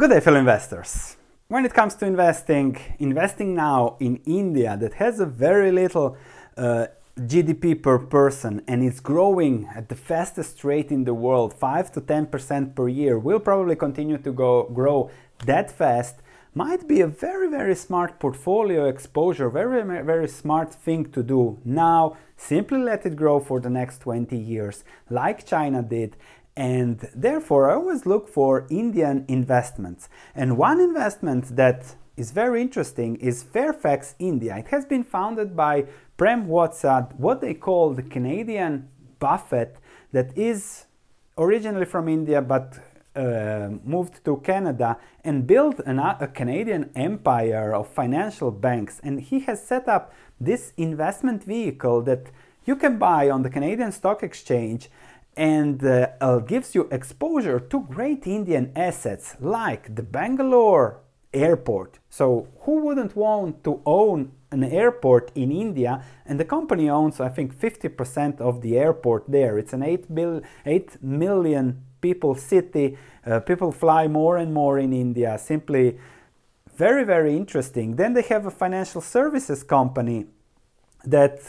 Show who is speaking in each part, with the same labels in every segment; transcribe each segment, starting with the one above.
Speaker 1: Good day, fellow investors. When it comes to investing, investing now in India that has a very little uh, GDP per person and it's growing at the fastest rate in the world, 5 to 10% per year, will probably continue to go grow that fast, might be a very, very smart portfolio exposure, very, very smart thing to do now. Simply let it grow for the next 20 years, like China did, and therefore I always look for Indian investments. And one investment that is very interesting is Fairfax India. It has been founded by Prem Watsa, what they call the Canadian Buffett, that is originally from India but uh, moved to Canada and built an, a Canadian empire of financial banks. And he has set up this investment vehicle that you can buy on the Canadian Stock Exchange and uh, uh, gives you exposure to great Indian assets like the Bangalore airport. So, who wouldn't want to own an airport in India? And the company owns, I think, 50% of the airport there. It's an 8, bill, 8 million people city. Uh, people fly more and more in India. Simply very, very interesting. Then they have a financial services company that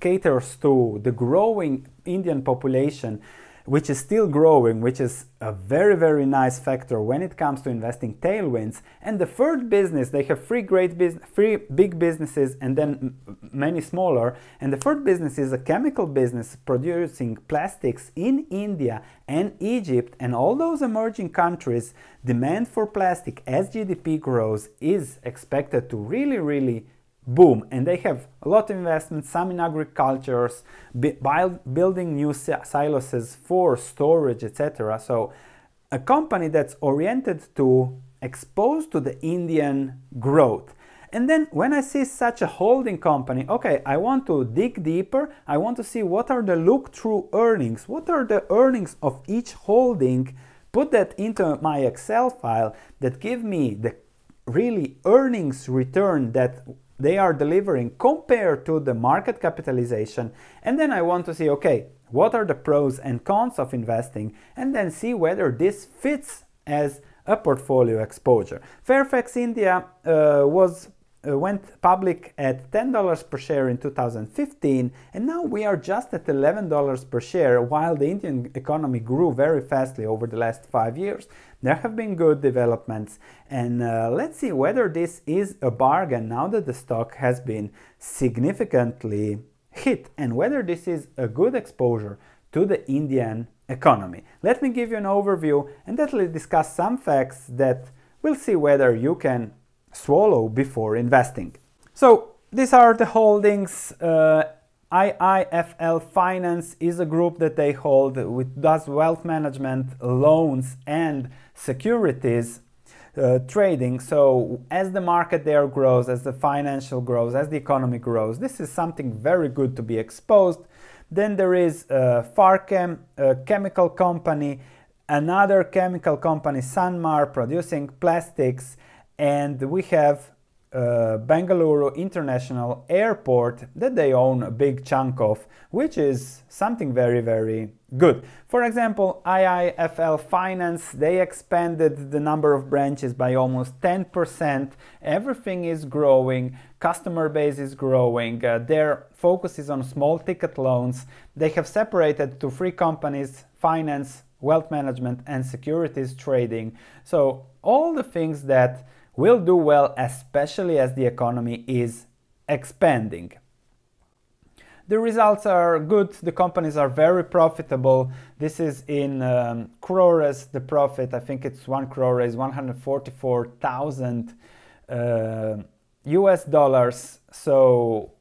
Speaker 1: caters to the growing Indian population, which is still growing, which is a very, very nice factor when it comes to investing tailwinds. And the third business, they have three great business, three big businesses and then many smaller. And the third business is a chemical business producing plastics in India and Egypt and all those emerging countries. Demand for plastic as GDP grows is expected to really, really boom. And they have a lot of investments some in agricultures building new silos for storage etc so a company that's oriented to expose to the indian growth. And then when i see such a holding company okay i want to dig deeper. I want to see what are the look through earnings. What are the earnings of each holding? Put that into my excel file that give me the really earnings return that they are delivering compared to the market capitalization. And then I want to see, okay, what are the pros and cons of investing? And then see whether this fits as a portfolio exposure. Fairfax India uh, was went public at $10 per share in 2015 and now we are just at $11 per share while the Indian economy grew very fastly over the last 5 years. There have been good developments and uh, let's see whether this is a bargain now that the stock has been significantly hit and whether this is a good exposure to the Indian economy. Let me give you an overview and then let's discuss some facts that we'll see whether you can swallow before investing. So these are the holdings. Uh, IIFL Finance is a group that they hold with does wealth management, loans, and securities uh, trading. So as the market there grows, as the financial grows, as the economy grows, this is something very good to be exposed. Then there is uh, Fairchem, a chemical company, another chemical company, Sanmar, producing plastics, and we have uh, Bangalore International Airport that they own a big chunk of, which is something very, very good. For example, IIFL Finance, they expanded the number of branches by almost 10%. Everything is growing, customer base is growing, uh, their focus is on small ticket loans. They have separated to three companies finance, wealth management, and securities trading. So, all the things that will do well, especially as the economy is expanding. The results are good, the companies are very profitable. This is in um, crores, the profit, I think it's one crore is 144,000 uh, US dollars. So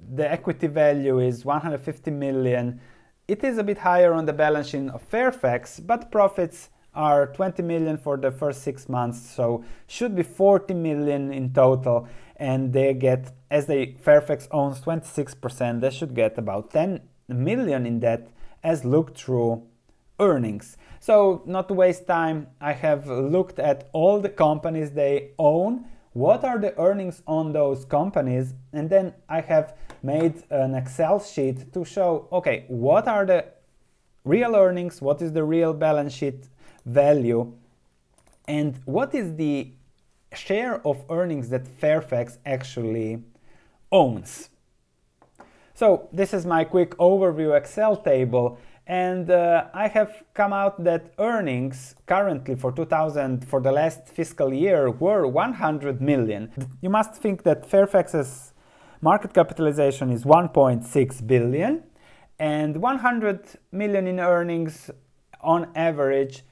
Speaker 1: the equity value is 150 million. It is a bit higher on the balance sheet of Fairfax, but profits are 20 million for the first six months, so should be 40 million in total. And they get, as they Fairfax owns 26%, they should get about 10 million in that as look through earnings. So, not to waste time, I have looked at all the companies they own, what are the earnings on those companies, and then I have made an Excel sheet to show okay, what are the real earnings, what is the real balance sheet value and what is the share of earnings that Fairfax actually owns. So this is my quick overview Excel table and uh, I have come out that earnings currently for 2000 for the last fiscal year were 100 million. You must think that Fairfax's market capitalization is 1.6 billion and 100 million in earnings on average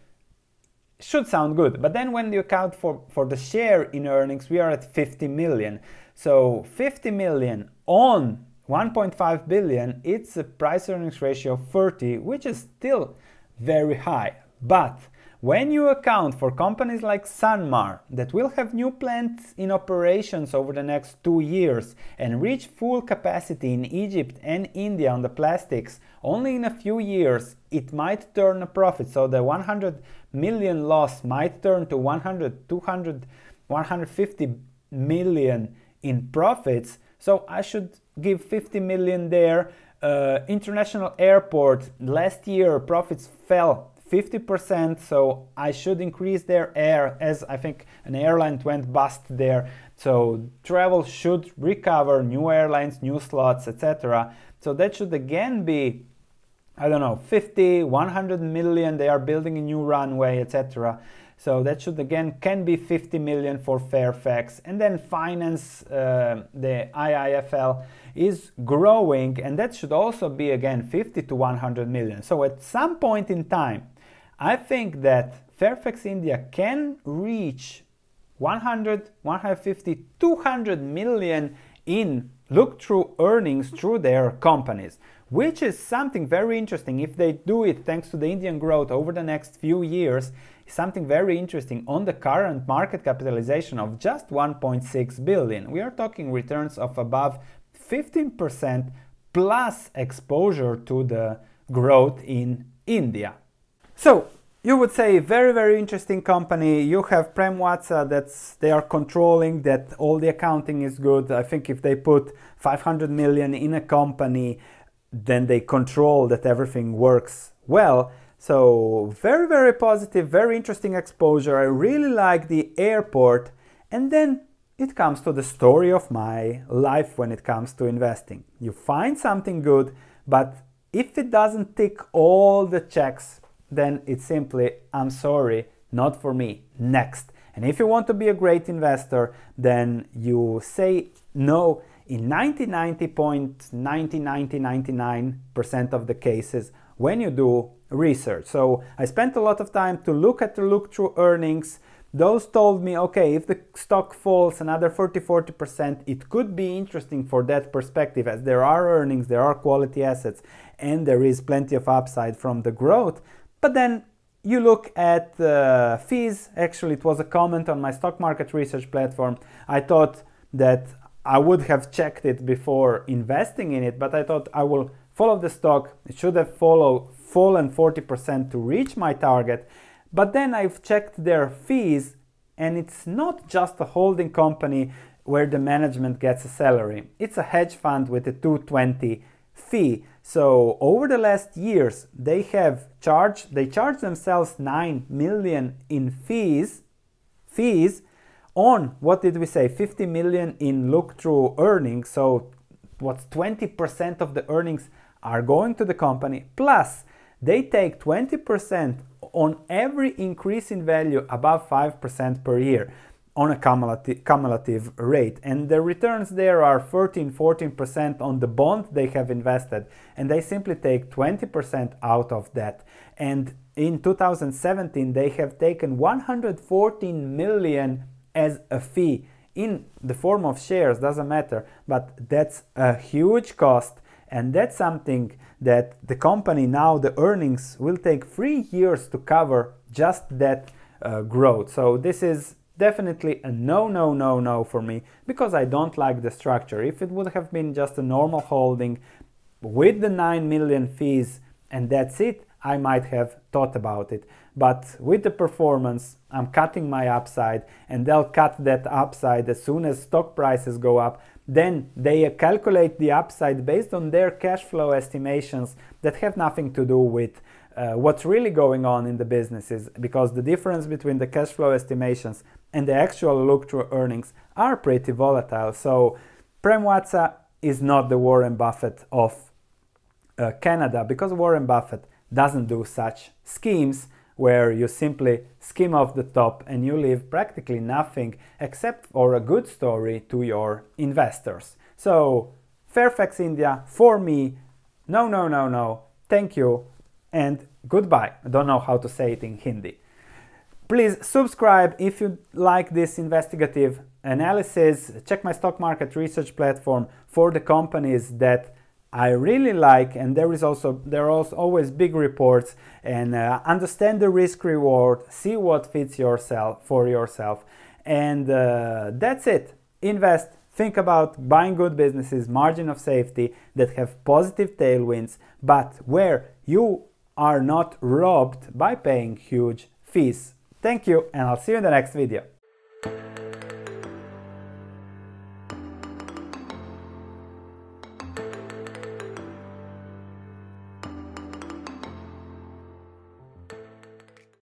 Speaker 1: should sound good. But then when you account for, for the share in earnings, we are at 50 million. So 50 million on 1.5 billion, it's a price earnings ratio of 30, which is still very high. But when you account for companies like Sanmar that will have new plants in operations over the next two years and reach full capacity in Egypt and India on the plastics, only in a few years it might turn a profit. So the 100 million loss might turn to 100, 200, 150 million in profits. So I should give 50 million there. Uh, international airport last year profits fell 50%, so I should increase their air as I think an airline went bust there. So travel should recover, new airlines, new slots, etc. So that should again be I don't know 50, 100 million. They are building a new runway, etc. So that should again can be 50 million for Fairfax, and then finance uh, the IIFL is growing, and that should also be again 50 to 100 million. So at some point in time, I think that Fairfax India can reach 100, 150, 200 million in look through earnings through their companies, which is something very interesting. If they do it thanks to the Indian growth over the next few years, something very interesting on the current market capitalization of just 1.6 billion. We are talking returns of above 15% plus exposure to the growth in India. So you would say very very interesting company. You have Prem Watsa that's they are controlling that all the accounting is good. I think if they put 500 million in a company, then they control that everything works well. So very very positive, very interesting exposure. I really like the airport, and then it comes to the story of my life when it comes to investing. You find something good, but if it doesn't tick all the checks then it's simply, I'm sorry, not for me, next. And if you want to be a great investor, then you say no in 90, 99% of the cases when you do research. So I spent a lot of time to look at the look through earnings. Those told me, okay, if the stock falls another 30 40%, it could be interesting for that perspective as there are earnings, there are quality assets, and there is plenty of upside from the growth. But then you look at the fees. Actually, it was a comment on my stock market research platform. I thought that I would have checked it before investing in it, but I thought I will follow the stock. It should have follow, fallen 40% to reach my target. But then I've checked their fees, and it's not just a holding company where the management gets a salary. It's a hedge fund with a 220 fee. So over the last years, they have charged, they charge themselves 9 million in fees, fees on, what did we say, 50 million in look-through earnings. So what's 20% of the earnings are going to the company, plus they take 20% on every increase in value above 5% per year on a cumulative, rate. And the returns there are 13 14% on the bond they have invested, and they simply take 20% out of that. And in 2017, they have taken 114 million as a fee in the form of shares, doesn't matter, but that's a huge cost. And that's something that the company now, the earnings will take three years to cover just that uh, growth. So, this is definitely a no, no, no, no for me because I don't like the structure. If it would have been just a normal holding with the 9 million fees and that's it, I might have thought about it. But with the performance, I'm cutting my upside and they'll cut that upside as soon as stock prices go up. Then they calculate the upside based on their cash flow estimations that have nothing to do with uh, what's really going on in the businesses because the difference between the cash flow estimations and the actual look through earnings are pretty volatile. So Prem Watsa is not the Warren Buffett of uh, Canada because Warren Buffett doesn't do such schemes where you simply skim off the top and you leave practically nothing except for a good story to your investors. So, Fairfax India, for me, no, no, no, no, thank you, and goodbye. I don't know how to say it in Hindi. Please subscribe if you like this investigative analysis. Check my stock market research platform for the companies that I really like, and there is also there are also always big reports and uh, understand the risk reward, see what fits yourself for yourself, and uh, that's it. Invest. Think about buying good businesses, margin of safety that have positive tailwinds, but where you are not robbed by paying huge fees. Thank you, and I'll see you in the next video.